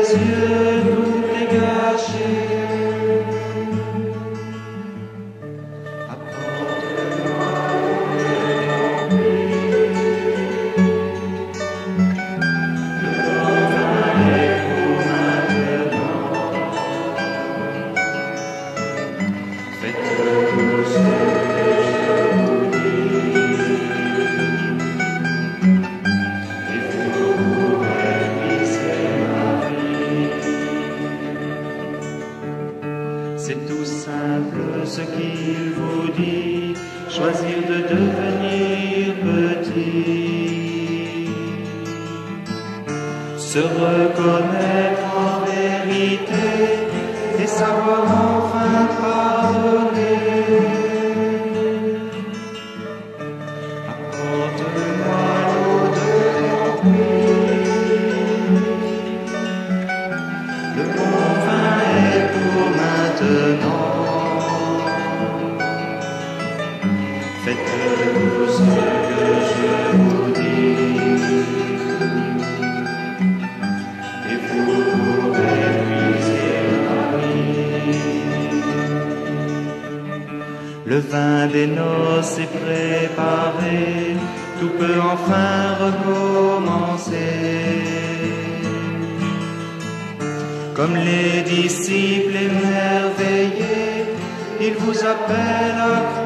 is you who gets you. tout peut enfin recommencer. Comme les disciples émerveillés, il vous appelle à